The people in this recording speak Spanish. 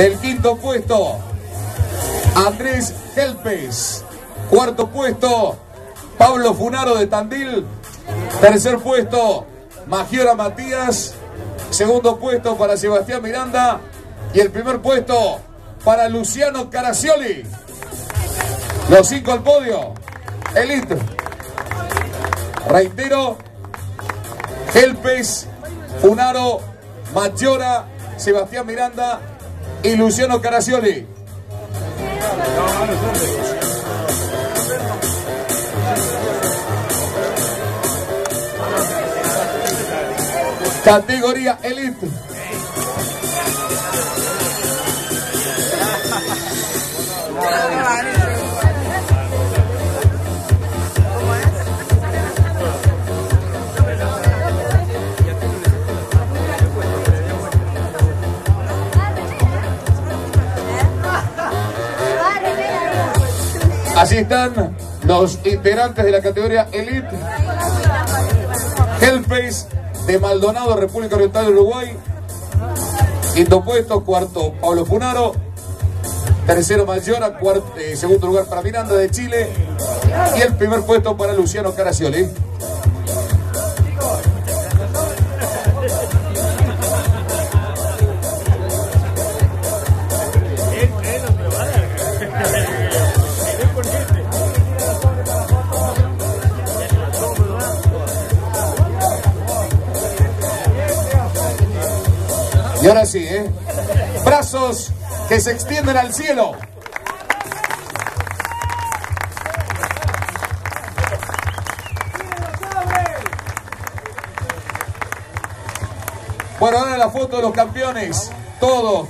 Del quinto puesto, Andrés Helpes. Cuarto puesto, Pablo Funaro de Tandil. Tercer puesto, Magiora Matías. Segundo puesto para Sebastián Miranda. Y el primer puesto para Luciano Caracioli. Los cinco al podio. Elite. Reitero. Helpes, Funaro, Magiora, Sebastián Miranda y Luciano Caracioli. Categoría Elite. Así están los integrantes de la categoría Elite. Hellface de Maldonado, República Oriental de Uruguay. Quinto puesto, cuarto Pablo Funaro. Tercero Mayora, cuarto, eh, segundo lugar para Miranda de Chile. Y el primer puesto para Luciano Caracioli. Y ahora sí, ¿eh? Brazos que se extienden al cielo. Bueno, ahora la foto de los campeones. Todos.